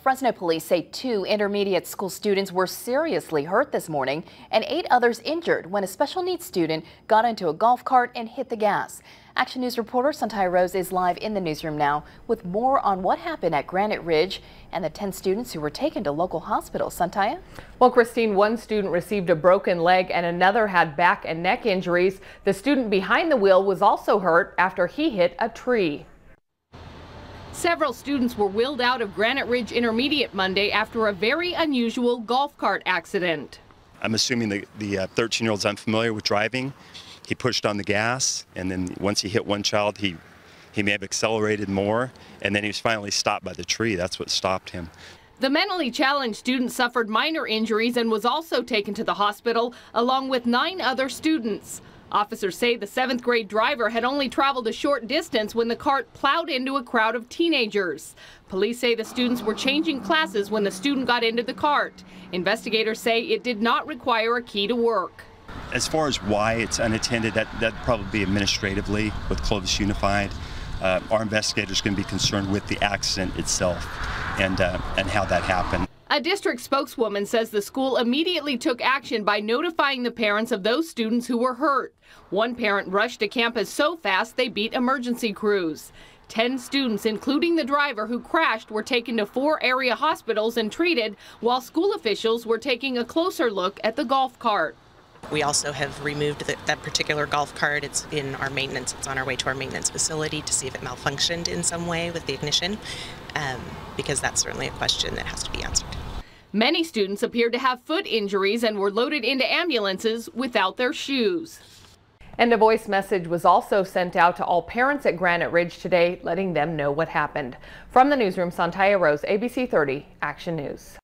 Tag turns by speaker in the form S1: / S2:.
S1: Fresno police say two intermediate school students were seriously hurt this morning and eight others injured when a special needs student got into a golf cart and hit the gas. Action News reporter Sontaya Rose is live in the newsroom now with more on what happened at Granite Ridge and the 10 students who were taken to local hospitals. Sontaya?
S2: Well, Christine, one student received a broken leg and another had back and neck injuries. The student behind the wheel was also hurt after he hit a tree.
S3: Several students were wheeled out of Granite Ridge Intermediate Monday after a very unusual golf cart accident.
S4: I'm assuming the, the uh, 13 year old's unfamiliar with driving. He pushed on the gas, and then once he hit one child, he, he may have accelerated more, and then he was finally stopped by the tree. That's what stopped him.
S3: The mentally challenged student suffered minor injuries and was also taken to the hospital along with nine other students. Officers say the seventh grade driver had only traveled a short distance when the cart plowed into a crowd of teenagers. Police say the students were changing classes when the student got into the cart. Investigators say it did not require a key to work.
S4: As far as why it's unattended, that, that'd probably be administratively with Clovis Unified. Uh, our investigators can be concerned with the accident itself and, uh, and how that happened.
S3: A district spokeswoman says the school immediately took action by notifying the parents of those students who were hurt. One parent rushed to campus so fast they beat emergency crews. Ten students, including the driver who crashed, were taken to four area hospitals and treated, while school officials were taking a closer look at the golf cart.
S5: We also have removed the, that particular golf cart. It's in our maintenance. It's on our way to our maintenance facility to see if it malfunctioned in some way with the ignition, um, because that's certainly a question that has to be answered.
S3: Many students appeared to have foot injuries and were loaded into ambulances without their shoes.
S2: And a voice message was also sent out to all parents at Granite Ridge today, letting them know what happened. From the newsroom, Sontaya Rose, ABC 30 Action News.